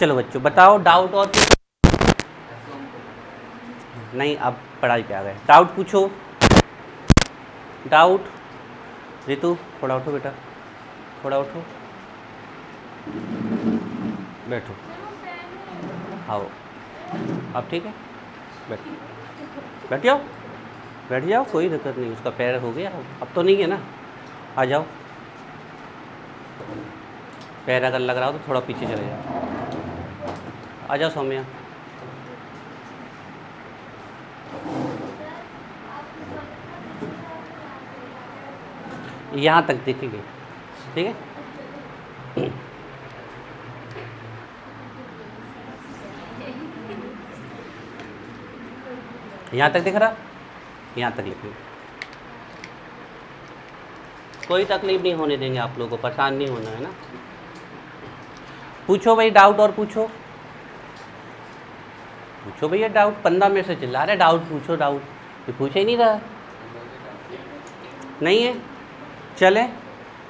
चलो बच्चों बताओ डाउट और नहीं अब पढ़ाई पे आ गए डाउट पूछो डाउट रितु थोड़ा उठो बेटा थोड़ा उठो बैठो आओ अब ठीक है बैठ बैठ जाओ बैठ जाओ कोई दिक्कत नहीं उसका पैर हो गया अब तो नहीं है ना आ जाओ पैर अगर लग रहा हो तो थोड़ा पीछे चले जाओ आ जाओ सौम्या यहाँ तक देखेंगे ठीक है यहाँ तक दिख रहा यहाँ तक लिखेंगे कोई तकलीफ नहीं होने देंगे आप लोगों को परेशान नहीं होना है ना पूछो भाई डाउट और पूछो पूछो भैया डाउट पंद्रह मिनट से चिल्ला रहे डाउट पूछो डाउट ये पूछ ही नहीं रहा नहीं है चले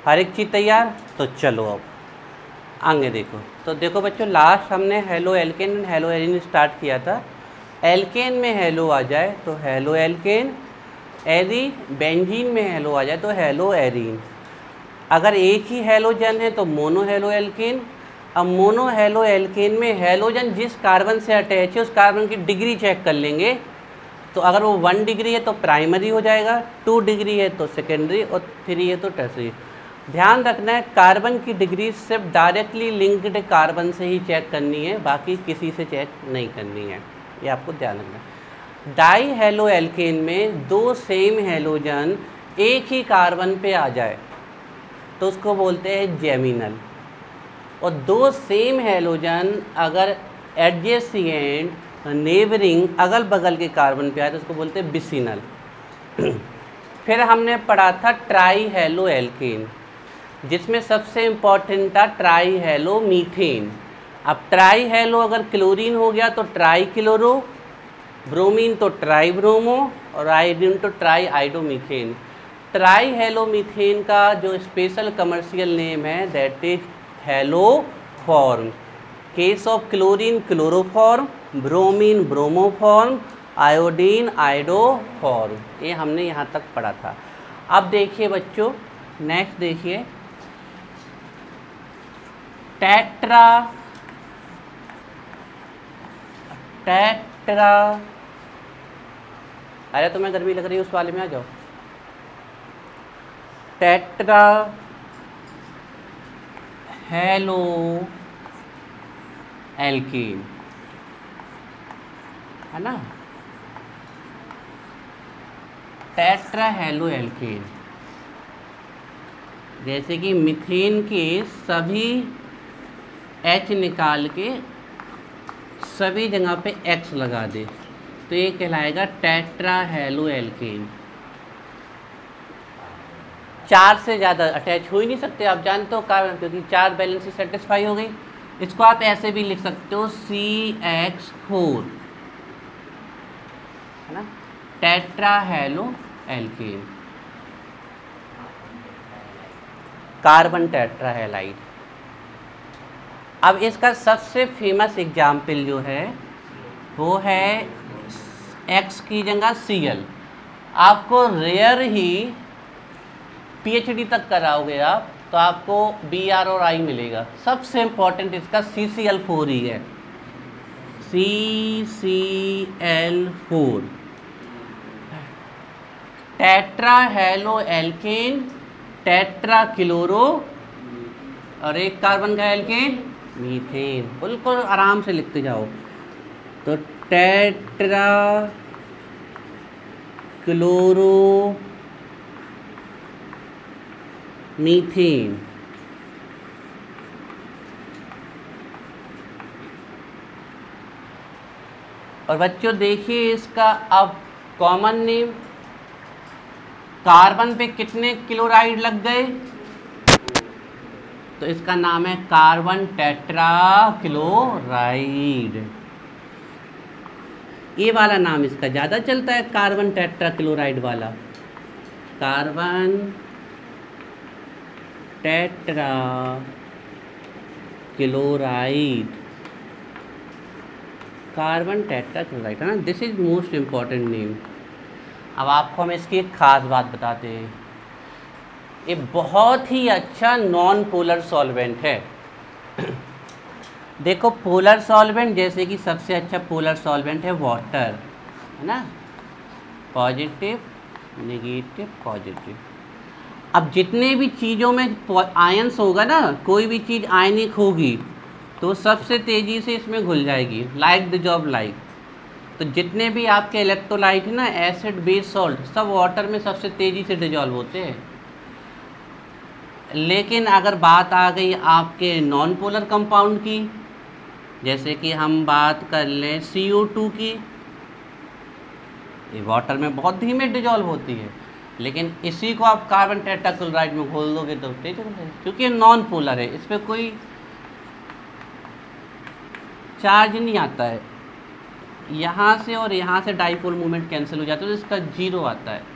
हर एक चीज़ तैयार तो चलो अब आगे देखो तो देखो बच्चों लास्ट हमने halo alkane and hello Elin start किया था एल्केन में हेलो आ जाए तो हेलो एल्केन एरी बेंजीन में हेलो आ जाए तो हेलो एरीन अगर एक ही हेलोजन है तो मोनो हेलो एल्केन अब हेलो एल्केन में हेलोजन जिस कार्बन से अटैच है उस कार्बन की डिग्री चेक कर लेंगे तो अगर वो वन डिग्री है तो प्राइमरी हो जाएगा टू डिग्री है तो सेकेंडरी और थ्री है तो टर्सरी ध्यान रखना है कार्बन की डिग्री सिर्फ डायरेक्टली लिंक्ड कार्बन से ही चेक करनी है बाकी किसी से चेक नहीं करनी है ये आपको ध्यान रखना है डाई हेलो एल्केन में दो सेम हेलोजन एक ही कार्बन पे आ जाए तो उसको बोलते हैं जेमिनल और दो सेम हेलोजन अगर एडजेसेंट नेबरिंग अगल बगल के कार्बन पे आए तो उसको बोलते हैं बिसिनल फिर हमने पढ़ा था ट्राई हेलो एल्किन जिसमें सबसे इम्पॉर्टेंट था ट्राई हेलो मीथेन अब ट्राई हेलो अगर क्लोरीन हो गया तो ट्राई क्लोरो ब्रोमीन तो ट्राई ब्रोमो और आयोडीन तो ट्राई आइडोमीथेन ट्राई हेलो मीथेन का जो स्पेशल कमर्शियल नेम है that is haloform case of chlorine chloroform bromine bromoform iodine iodoform ये हमने यहाँ तक पढ़ा था अब देखिए बच्चों नेक्स्ट देखिए टेट्रा टेट्रा अरे तुम्हें गर्मी लग रही है उस वाले में आ जाओ टेट्रा हेलो एल्केन है ना टेट्रा हेलो एल्किन जैसे कि मिथेन के सभी एच निकाल के सभी जगह पे एक्स लगा दे तो ये कहलाएगा टेट्रा हेलो एल्केन चार से ज़्यादा अटैच हो ही नहीं सकते आप जानते हो कारण क्योंकि चार बैलेंस सेटिस्फाई हो गई इसको आप ऐसे भी लिख सकते हो सी एक्स फोर है ना tetra halo alkane carbon tetra halide अब इसका सबसे फेमस एग्जाम्पल जो है वो है एक्स की जगह सी एल आपको रेयर ही पीएचडी तक कराओगे आप तो आपको बी आर और आई मिलेगा सबसे इम्पोर्टेंट इसका सी सी एल फोर ही है C C L four tetrahaloalkane tetrachloro और एक कार्बन का एल्केन मीथेन बिल्कुल आराम से लिखते जाओ तो टेट्रा क्लोरो methane और बच्चों देखिए इसका अब कॉमन नेम कार्बन पे कितने क्लोराइड लग गए तो इसका नाम है कार्बन टेट्रा क्लोराइड ये वाला नाम इसका ज़्यादा चलता है कार्बन टेट्रा क्लोराइड वाला carbon tetra chloride carbon tetra chloride है ना this is most important name अब आपको हम इसकी एक ख़ास बात बताते हैं ये बहुत ही अच्छा नॉन पोलर सॉल्वेंट है देखो पोलर सॉल्वेंट जैसे कि सबसे अच्छा पोलर सॉल्वेंट है वाटर है ना पॉजिटिव नेगेटिव पॉजिटिव अब जितने भी चीज़ों में आयंस होगा ना कोई भी चीज़ आयनिक होगी तो सबसे तेज़ी से इसमें घुल जाएगी लाइक द जॉब लाइक तो जितने भी आपके इलेक्ट्रोलाइट है ना एसिड बेस सॉल्ट सब वाटर में सबसे तेज़ी से डिजॉल्व होते हैं लेकिन अगर बात आ गई आपके नॉन पोलर कंपाउंड की जैसे कि हम बात कर लें सी की ये वाटर में बहुत धीमे डिजॉल्व होती है लेकिन इसी को आप कार्बन टेट्राक्लोराइड में घोल दोगे तो टेट्राक्लोराइड क्योंकि नॉन पोलर है इस पर कोई चार्ज नहीं आता है यहाँ से और यहाँ से डाईपोल मूवमेंट कैंसिल हो जाता है तो इसका जीरो आता है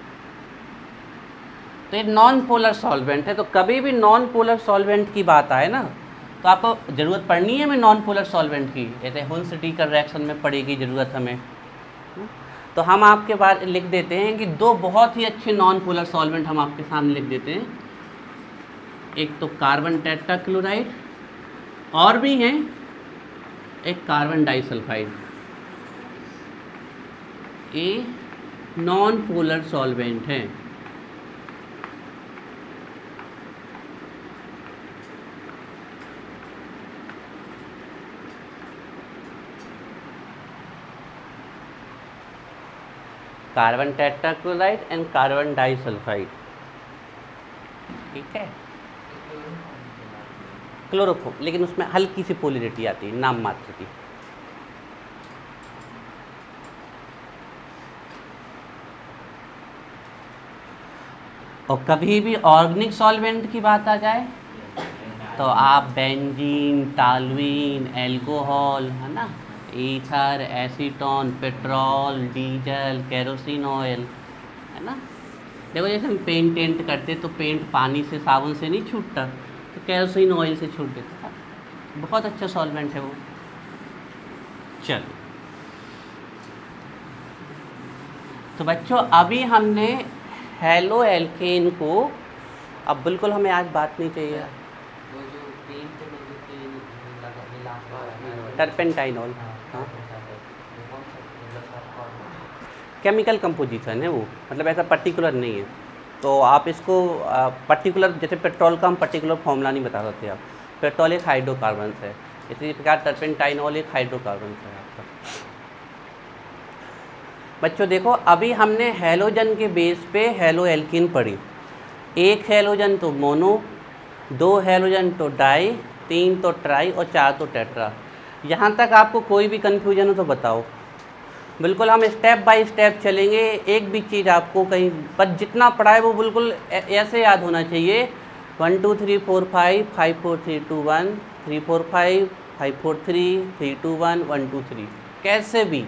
तो ये नॉन पोलर सॉल्वेंट है तो कभी भी नॉन पोलर सॉल्वेंट की बात आए ना तो आपको ज़रूरत पड़नी है हमें नॉन पोलर सॉल्वेंट की जैसे होल सिटी का रिएक्शन में पड़ेगी ज़रूरत हमें तो हम आपके बारे लिख देते हैं कि दो बहुत ही अच्छे नॉन पोलर सॉल्वेंट हम आपके सामने लिख देते हैं एक तो कार्बन टेट्रा क्लोराइड और भी हैं एक कार्बन डाइसल्फाइड ये नॉन पोलर सॉल्वेंट हैं carbon tetrachloride and carbon disulphide ठीक है क्लोरोफोम लेकिन उसमें हल्की सी पोलिडिटी आती है नाम मात्र की और कभी भी ऑर्गेनिक सॉल्वेंट की बात आ जाए तो आप बेंजीन टालवीन एल्कोहल है ना ether acetone petrol diesel kerosene oil है ना देखो जैसे हम पेंट टेंट करते तो पेंट पानी से साबुन से नहीं छूटता तो केरोसिन ऑयल से छूट देता बहुत अच्छा सॉल्वेंट है वो चलो तो बच्चों अभी हमने हेलो एल्केन को अब बिल्कुल हमें आज बात नहीं चाहिए टर्पेंटाइनॉल केमिकल कंपोजिशन है वो मतलब ऐसा पर्टिकुलर नहीं है तो आप इसको पर्टिकुलर जैसे पेट्रोल का हम पर्टिकुलर फॉर्मूला नहीं बता सकते आप पेट्रोल एक हाइड्रोकार्बन है इसी प्रकार टर्पेंटाइनॉल एक हाइड्रोकार्बन है आपका बच्चों देखो अभी हमने हेलोजन के बेस पे हेलो एल्किन पढ़ी एक हेलोजन तो मोनो दो हेलोजन तो डाई तीन तो ट्राई और चार तो टेट्रा यहाँ तक आपको कोई भी कन्फ्यूजन हो तो बताओ बिल्कुल हम स्टेप बाय स्टेप चलेंगे एक भी चीज़ आपको कहीं पर जितना पढ़ा है वो बिल्कुल ऐसे याद होना चाहिए one two three four five five four three two one three four five five four three three two one one two three कैसे भी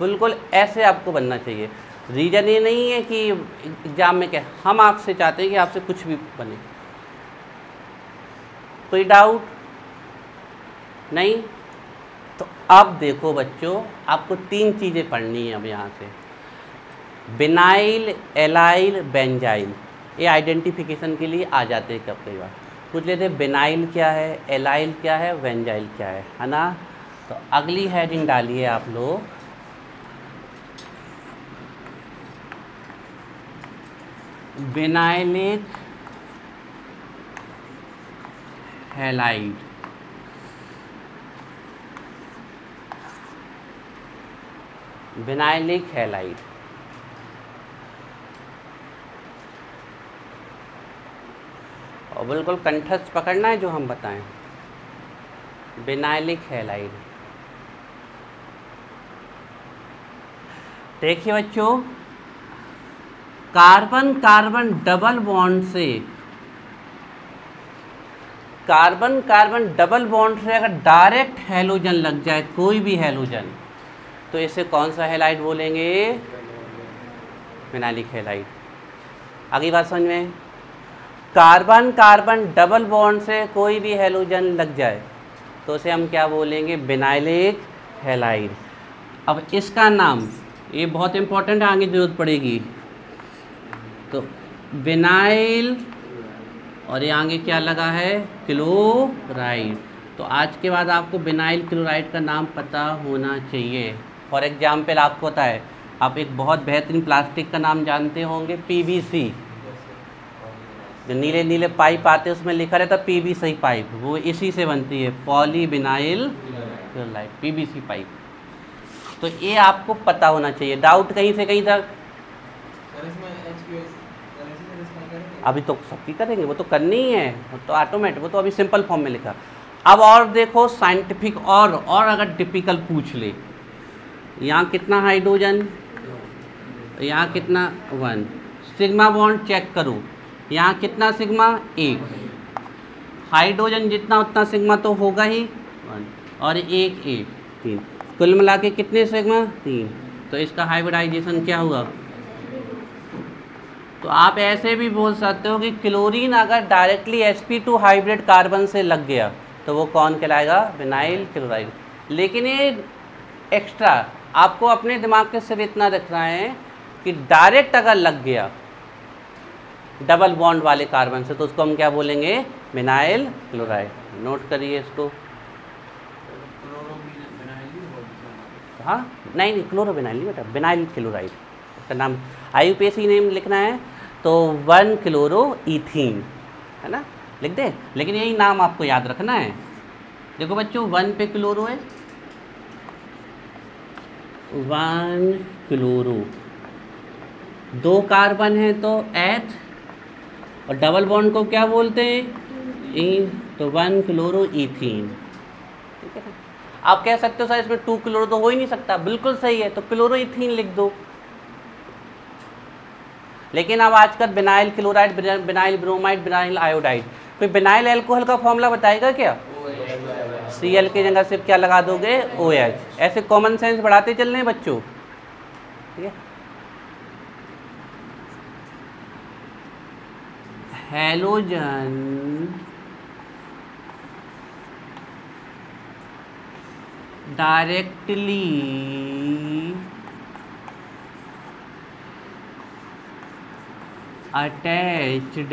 बिल्कुल ऐसे आपको बनना चाहिए रीज़न ये नहीं है कि एग्ज़ाम में क्या हम आपसे चाहते हैं कि आपसे कुछ भी बने कोई डाउट नहीं तो अब देखो बच्चों आपको तीन चीज़ें पढ़नी है अब यहाँ से बिनाइल एलाइल बेंजाइल ये आइडेंटिफिकेशन के लिए आ जाते हैं कब कई बार पूछ लेते हैं बेनाइल क्या है एलाइल क्या है वेंजाइल क्या है है ना तो अगली हेडिंग डालिए आप लोग बेनाइलिक हेलाइड विनाइलिक हेलाइड और बिल्कुल कंठस्थ पकड़ना है जो हम बताएं विनाइलिक हेलाइड देखिए बच्चों कार्बन कार्बन डबल बॉन्ड से कार्बन कार्बन डबल बॉन्ड से अगर डायरेक्ट हेलोजन लग जाए कोई भी हेलोजन तो इसे कौन सा हेलाइट बोलेंगे मिनालिक हेलाइट अगली बात समझ में कार्बन कार्बन डबल बॉन्ड से कोई भी हेलोजन लग जाए तो उसे हम क्या बोलेंगे बिनाइलिक हेलाइड अब इसका नाम ये बहुत इम्पोर्टेंट आगे जरूरत पड़ेगी तो बिनाइल और ये आगे क्या लगा है क्लोराइड तो आज के बाद आपको बिनाइल क्लोराइड का नाम पता होना चाहिए फॉर एग्ज़ाम्पल आपको पता है आप एक बहुत बेहतरीन प्लास्टिक का नाम जानते होंगे पीवीसी जो नीले नीले पाइप आते हैं उसमें लिखा रहता पी बी सी पाइप वो इसी से बनती है polyvinyl chloride P V C pipe तो ये आपको पता होना चाहिए डाउट कहीं से कहीं तक अभी तो सबकी करेंगे वो तो करनी ही है वो तो ऑटोमेटिक वो तो अभी सिंपल फॉर्म में लिखा अब और देखो साइंटिफिक और और अगर टिपिकल पूछ ले यहाँ कितना हाइड्रोजन यहाँ कितना वन सिग्मा बॉन्ड चेक करो यहाँ कितना सिग्मा एक हाइड्रोजन जितना उतना सिग्मा तो होगा ही वन और एक एक तीन कुल मिला के कितने सिग्मा तीन तो इसका हाइब्रिडाइजेशन क्या हुआ तो आप ऐसे भी बोल सकते हो कि क्लोरीन अगर डायरेक्टली sp2 हाइब्रिड कार्बन से लग गया तो वो कौन कहलाएगा विनाइल क्लोराइड लेकिन ये एक्स्ट्रा आपको अपने दिमाग के सिर्फ इतना रखना है कि डायरेक्ट अगर लग गया डबल बॉन्ड वाले कार्बन से तो उसको हम क्या बोलेंगे मिनाइल क्लोराइड नोट करिए इसको हाँ नहीं नहीं बिनाइल नहीं बेटा बिनाइल क्लोराइड उसका नाम आई नेम लिखना है तो वन क्लोरो इथीन है ना लिख दे लेकिन यही नाम आपको याद रखना है देखो बच्चों वन पे क्लोरो है वन क्लोरो दो कार्बन है तो एथ और डबल बॉन्ड को क्या बोलते हैं इन तो वन क्लोरो इथीन आप कह सकते हो सर इसमें टू क्लोरो तो हो ही नहीं सकता बिल्कुल सही है तो क्लोरो इथीन लिख दो लेकिन अब आजकल vinyl chloride vinyl bromide vinyl iodide कोई बिनाइल एल्कोहल का फॉर्मूला बताएगा क्या सी एल की जगह सिर्फ क्या लगा दोगे ओ एच ऐसे कॉमन सेंस बढ़ाते चल रहे हैं बच्चों ठीक है halogen directly attached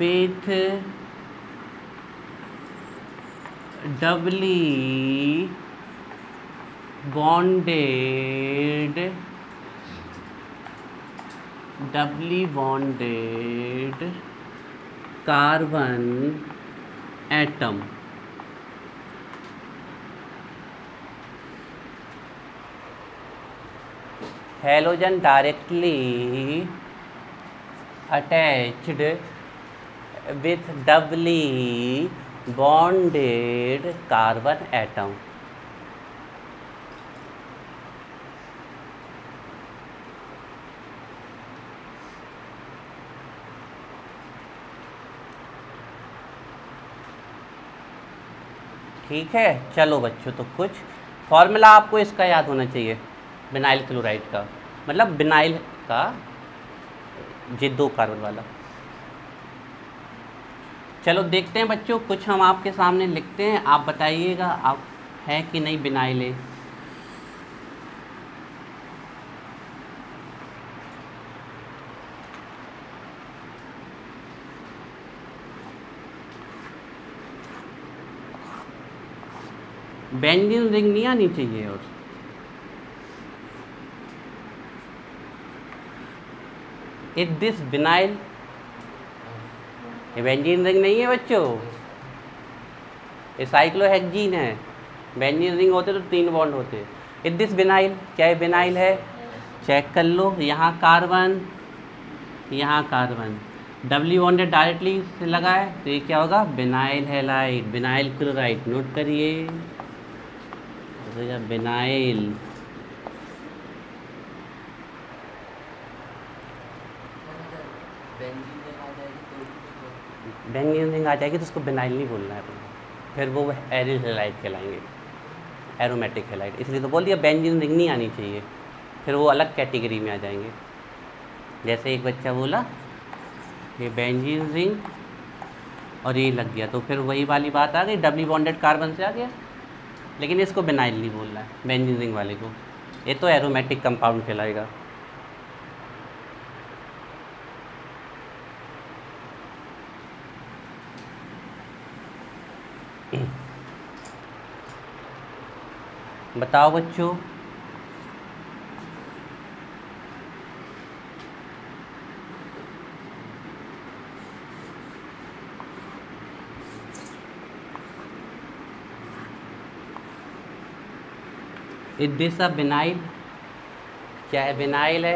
with doubly bonded doubly bonded carbon atom halogen directly attached with doubly bonded carbon atom ठीक है चलो बच्चों तो कुछ फॉर्मूला आपको इसका याद होना चाहिए बिनाइल क्लोराइड का मतलब बिनाइल का जिद्दो दो कार्बन वाला चलो देखते हैं बच्चों कुछ हम आपके सामने लिखते हैं आप बताइएगा आप है कि नहीं बिना ले बैंजिन रिंग नहीं आनी चाहिए और इट दिस बिनाइल ये बेंजीन रिंग नहीं है बच्चों ये साइक्लोहेक्जीन है बेंजीन रिंग होते तो तीन बॉन्ड होते इस दिस बिनाइल क्या ये बिनाइल है चेक कर लो यहाँ कार्बन यहाँ कार्बन डब्ल्यू बॉन्डेड डायरेक्टली से लगा है तो ये क्या होगा vinyl halide vinyl chloride note करिए तो बिनाइल बैंगनी रिंग आ जाएगी तो उसको नहीं बोलना है फिर वो एरिल हेलाइट कहलाएंगे एरोमेटिक हेलाइट इसलिए तो बोल दिया बैंगनी रिंग नहीं आनी चाहिए फिर वो अलग कैटेगरी में आ जाएंगे जैसे एक बच्चा बोला ये बेंजीन रिंग और ये लग गया तो फिर वही वाली बात आ गई डबली बॉन्डेड कार्बन से आ गया लेकिन इसको नहीं बोलना है बेंजीन रिंग वाले को ये तो एरोमेटिक कंपाउंड कहलाएगा बताओ बच्चों बिनाइल क्या है बिनाइल है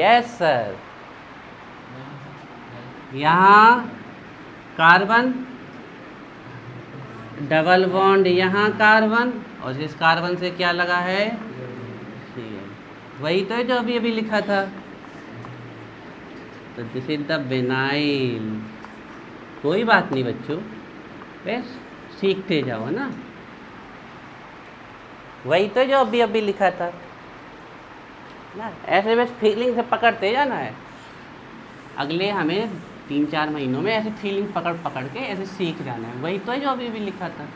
यस सर यहाँ कार्बन डबल बॉन्ड यहाँ कार्बन और इस कार्बन से क्या लगा है वही तो है जो अभी अभी लिखा था तो दिस इज द बेनाइल कोई बात नहीं बच्चों बस सीखते जाओ ना वही तो जो अभी अभी लिखा था ना ऐसे बस फीलिंग से पकड़ते जाना है अगले हमें तीन चार महीनों में ऐसे फीलिंग पकड़ पकड़ के ऐसे सीख जाना है वही तो जो अभी अभी लिखा था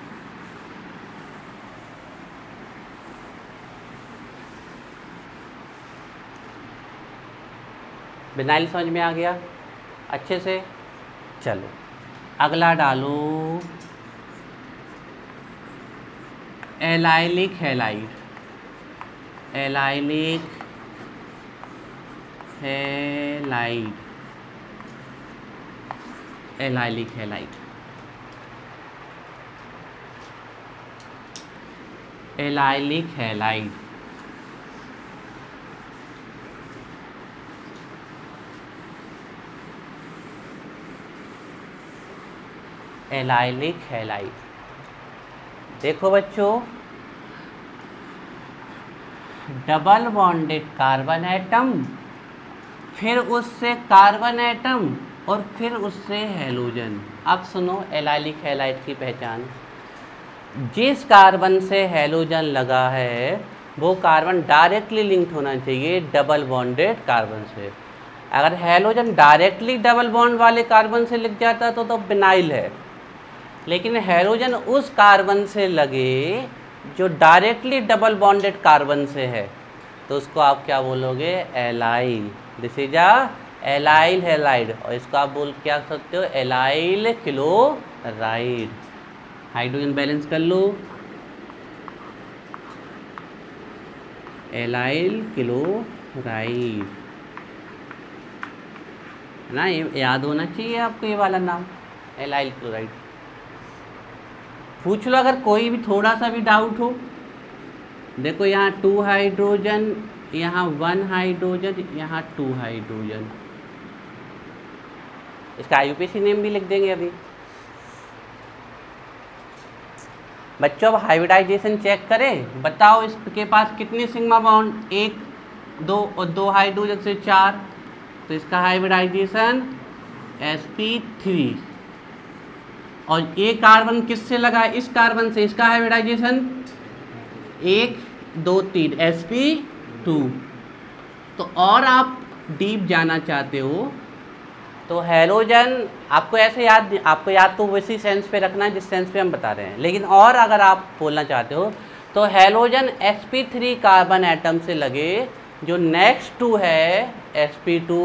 बिनाइल समझ में आ गया अच्छे से चलो अगला डालो allylic halide allylic halide allylic halide allylic halide allylic halide देखो बच्चों डबल बॉन्डेड कार्बन एटम फिर उससे कार्बन एटम और फिर उससे हेलोजन अब सुनो एलाइलिक हेलाइट की पहचान जिस कार्बन से हेलोजन लगा है वो कार्बन डायरेक्टली लिंक्ड होना चाहिए डबल बॉन्डेड कार्बन से अगर हेलोजन डायरेक्टली डबल बॉन्ड वाले कार्बन से लिख जाता तो तो बिनाइल है लेकिन हाइड्रोजन उस कार्बन से लगे जो डायरेक्टली डबल बॉन्डेड कार्बन से है तो उसको आप क्या बोलोगे allyl this is a allyl halide और इसको आप बोल क्या सकते हो एलाइल क्लोराइड हाइड्रोजन बैलेंस कर लो एलाइल क्लोराइड ना ये याद होना चाहिए आपको ये वाला नाम एलाइल क्लोराइड पूछ लो अगर कोई भी थोड़ा सा भी डाउट हो देखो यहाँ टू हाइड्रोजन यहाँ वन हाइड्रोजन यहाँ टू हाइड्रोजन इसका आई नेम भी लिख देंगे अभी बच्चों अब हाइब्रिडाइजेशन चेक करें बताओ इसके पास कितने सिग्मा बाउंड एक दो और दो हाइड्रोजन से चार तो इसका हाइब्रिडाइजेशन एस पी थ्री और ये कार्बन किससे लगा इस कार्बन से इसका हाइब्रिडाइजेशन एक दो तीन एस पी टू तो और आप डीप जाना चाहते हो तो हेलोजन आपको ऐसे याद आपको याद तो वैसी सेंस पे रखना है जिस सेंस पे हम बता रहे हैं लेकिन और अगर आप बोलना चाहते हो तो halogen S P three carbon atom से लगे जो नेक्स्ट टू है S P two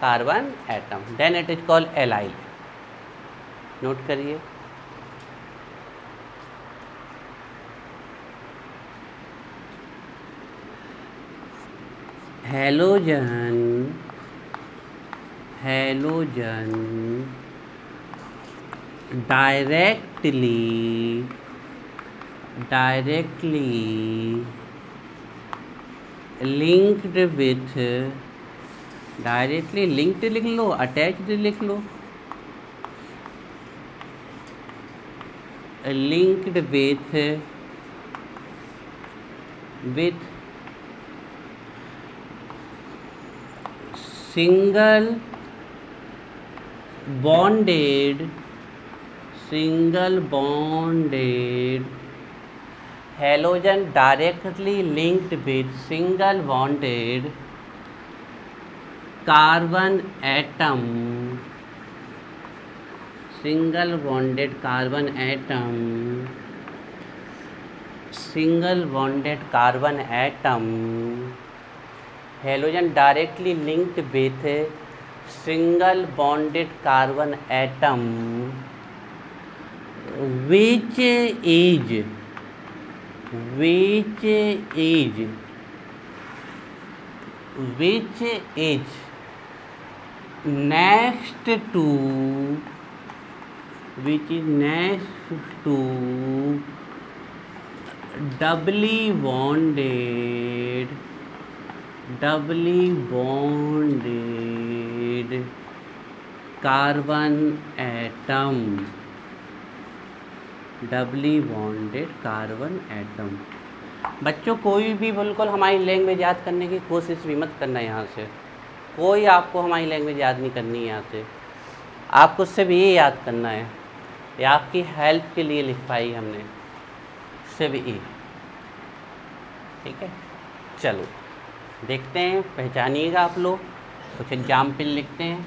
carbon atom then it is called allyl note करिए halogen halogen directly directly linked with directly linked लिख लो अटैच्ड लिख लो linked with with single bonded single bonded halogen directly linked with single bonded carbon atom single bonded carbon atom single bonded carbon atom halogen directly linked with single bonded carbon atom which is which is which is next to which is next to doubly bonded doubly bonded carbon atom doubly bonded carbon atom बच्चों कोई भी बिल्कुल हमारी language याद करने की कोशिश भी मत करना यहाँ से कोई आपको हमारी लैंग्वेज याद नहीं करनी यहाँ से आपको सिर्फ ये याद करना है ये आपकी हेल्प के लिए लिख पाई हमने सिव ई ठीक है चलो देखते हैं पहचानिएगा आप लोग कुछ एग्जाम्पल लिखते हैं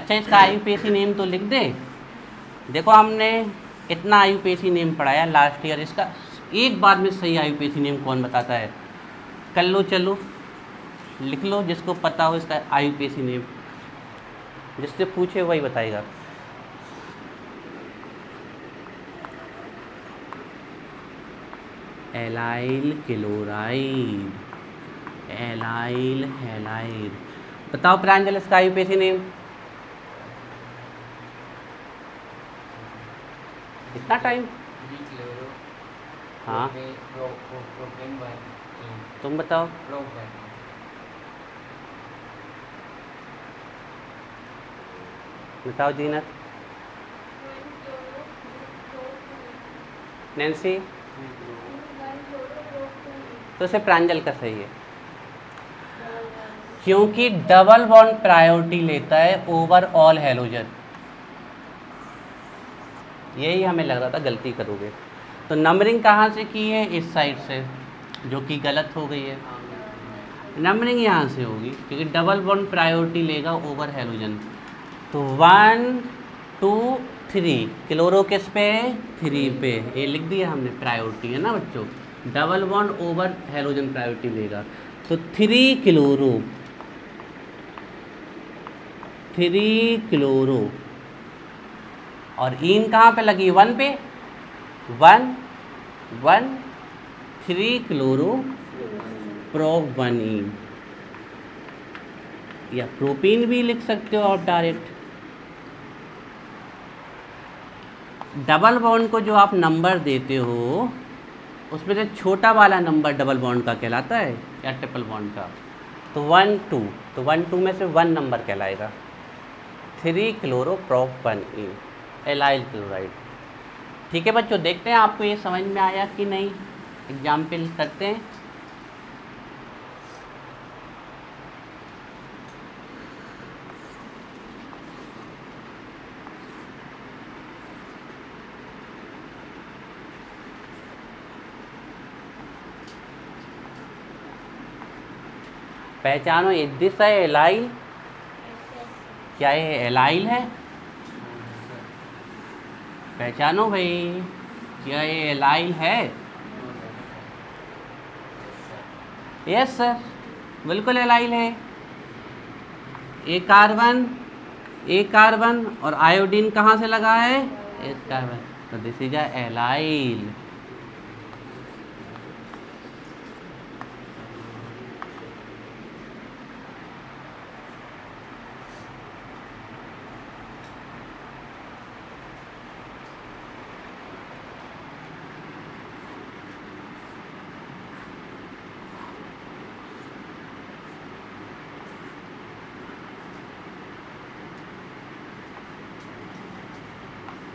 अच्छा इसका आईयूपीएसी नेम तो लिख दें देखो हमने इतना आईयूपीएसी नेम पढ़ाया लास्ट ईयर इसका एक बार में सही आईयूपीएसी नेम कौन बताता है कर लो चलो लिख लो जिसको पता हो इसका आईयूपीएसी नेम जिससे पूछे वही बताएगा एलाइल क्लोराइड एलाइल हेलाइड बताओ प्रांजल इसका यूपीएससी नेम कितना टाइम हाँ तुम बताओ बताओ जीनत नैन्सी तो उसे प्रांजल का सही है क्योंकि डबल बॉन्ड प्रायोरिटी लेता है ओवर ऑल हेलोजन यही हमें लग रहा था गलती करोगे तो नंबरिंग कहाँ से की है इस साइड से जो कि गलत हो गई है नंबरिंग यहाँ से होगी क्योंकि डबल बॉन्ड प्रायोरिटी लेगा ओवर हेलोजन तो वन टू थ्री क्लोरो किस पे थ्री पे ये लिख दिया हमने प्रायोरिटी है ना बच्चों double one over halogen priority देगा तो थ्री क्लोरो थ्री क्लोरो और इन कहाँ पे लगी वन पे one one three chloro prop one ene या प्रोपीन भी लिख सकते हो आप डायरेक्ट डबल बॉन्ड को जो आप नंबर देते हो उसमें से छोटा वाला नंबर डबल बॉन्ड का कहलाता है या ट्रिपल बॉन्ड का तो वन टू तो वन टू में से वन नंबर कहलाएगा three prop one ene allyl chloride ठीक है बच्चों देखते हैं आपको ये समझ में आया कि नहीं एग्जाम्पल करते हैं पहचानो दिस है एलाइल क्या ये एलाइल है पहचानो भाई क्या ये एलाइल है यस सर बिल्कुल एलाइल है ए कार्बन ए कार्बन और आयोडीन कहाँ से लगा है एस कार्बन तो दिस इज अ एलाइल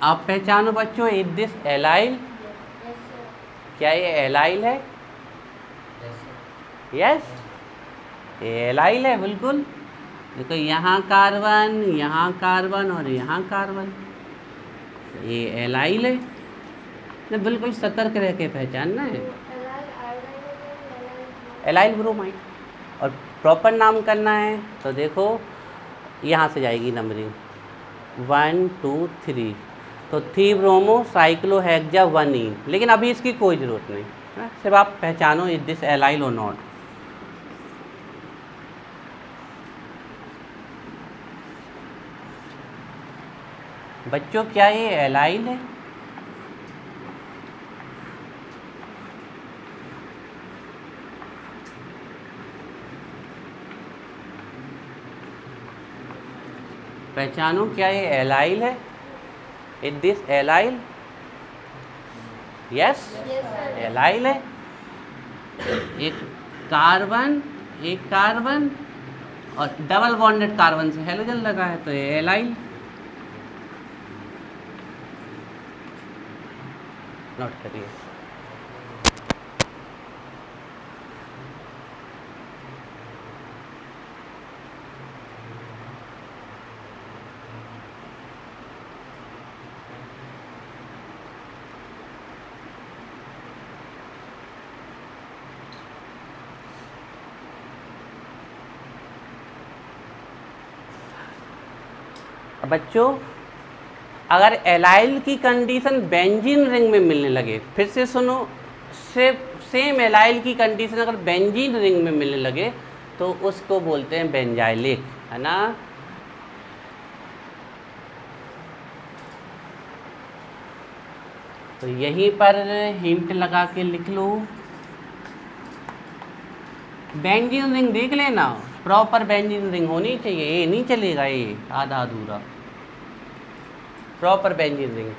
आप पहचानो बच्चों इज दिस एलाइल क्या ये एलाइल है यस ये एलाइल है बिल्कुल देखो यहाँ कार्बन यहाँ कार्बन और यहाँ कार्बन ये एलाइल है ना बिल्कुल सतर्क रह के पहचानना है एलाइल ब्रोमाइड और प्रॉपर नाम करना है तो देखो यहाँ से जाएगी नंबरिंग वन टू थ्री तो थी ब्रोमो साइक्लोहेक्जा वन ई लेकिन अभी इसकी कोई ज़रूरत नहीं है सिर्फ आप पहचानो इज दिस एलाइल और नॉट बच्चों क्या ये एलाइल है पहचानो क्या ये एलाइल है in this allyl yes, allyl है एक कार्बन एक कार्बन और डबल बॉन्डेड कार्बन से हेलोजन लगा है तो ये एलाइल नोट करिए बच्चों अगर एलाइल की कंडीशन बेंजीन रिंग में मिलने लगे फिर से सुनो से सेम एलाइल की कंडीशन अगर बेंजीन रिंग में मिलने लगे तो उसको बोलते हैं बेंजाइलिक है ना तो यहीं पर हिंट लगा के लिख लो बेंजीन रिंग देख लेना प्रॉपर बेंजीन रिंग होनी चाहिए ये नहीं चलेगा ये आधा अधूरा proper Benji ring.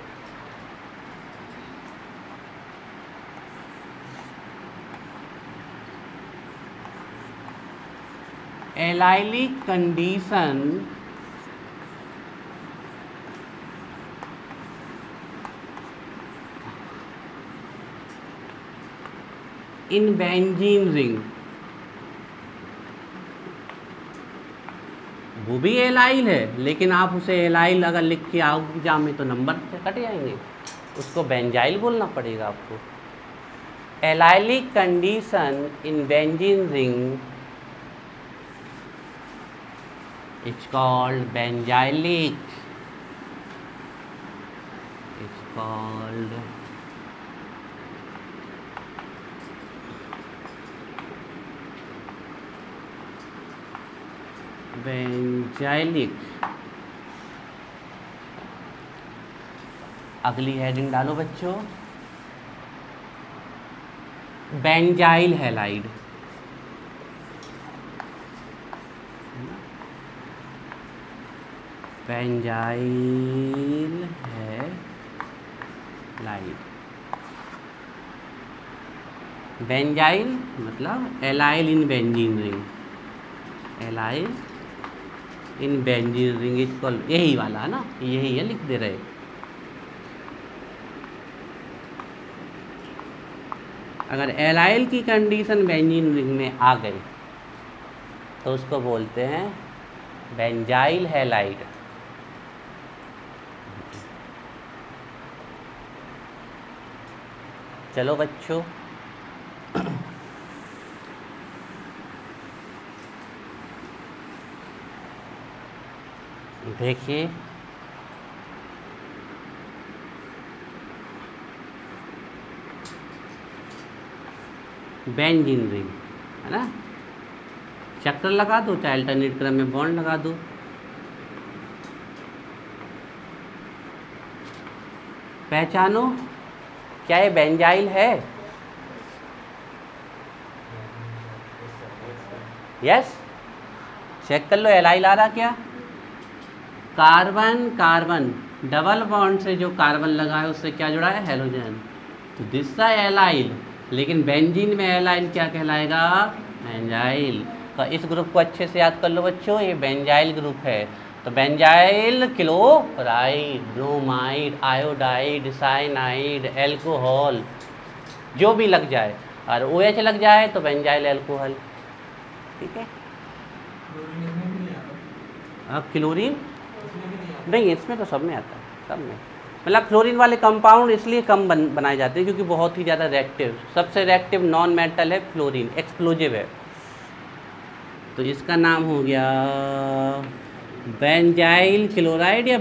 Allylic condition in benzene ring. वो भी एलाइल है लेकिन आप उसे एलाइल अगर लिख के आओ एग्जाम में तो नंबर से कट जाएंगे उसको बेंजाइल बोलना पड़ेगा आपको allylic condition in benzene ring it's called benzylic it's called benzylic अगली हेडिंग डालो बच्चों बेंजाइल हेलाइड बेंजाइल है लाइड बेंजाइल मतलब allyl in benzene ring allyl in benzene ring is call यही वाला है ना यही है लिख दे रहे अगर एलाइल की कंडीशन बेंजीन रिंग में आ गई तो उसको बोलते हैं बेंजाइल हैलाइड चलो बच्चों देखिए बेंजिन रिंग है ना चक्कर लगा दो चाहे अल्टरनेट क्रम में बॉन्ड लगा दो पहचानो क्या ये बेंजाइल है यस चेक कर लो एलाइल आ रहा क्या कार्बन कार्बन डबल बॉन्ड से जो कार्बन लगा है उससे क्या जुड़ा है हेलोजन तो दिस एलाइल लेकिन बेंजीन में एलाइल क्या कहलाएगा बेंजाइल तो इस ग्रुप को अच्छे से याद कर लो बच्चों ये बेंजाइल ग्रुप है तो benzyl chloride bromide iodide cyanide alcohol जो भी लग जाए और ओ OH लग जाए तो बेंजाइल एल्कोहल ठीक है अब क्लोरीन नहीं इसमें तो सब में आता है सब में मतलब क्लोरीन वाले कंपाउंड इसलिए कम बन, बनाए जाते हैं क्योंकि बहुत ही ज़्यादा रिएक्टिव सबसे रिएक्टिव नॉन मेटल है क्लोरीन एक्सप्लोजिव है तो इसका नाम हो गया बेंजाइल क्लोराइड या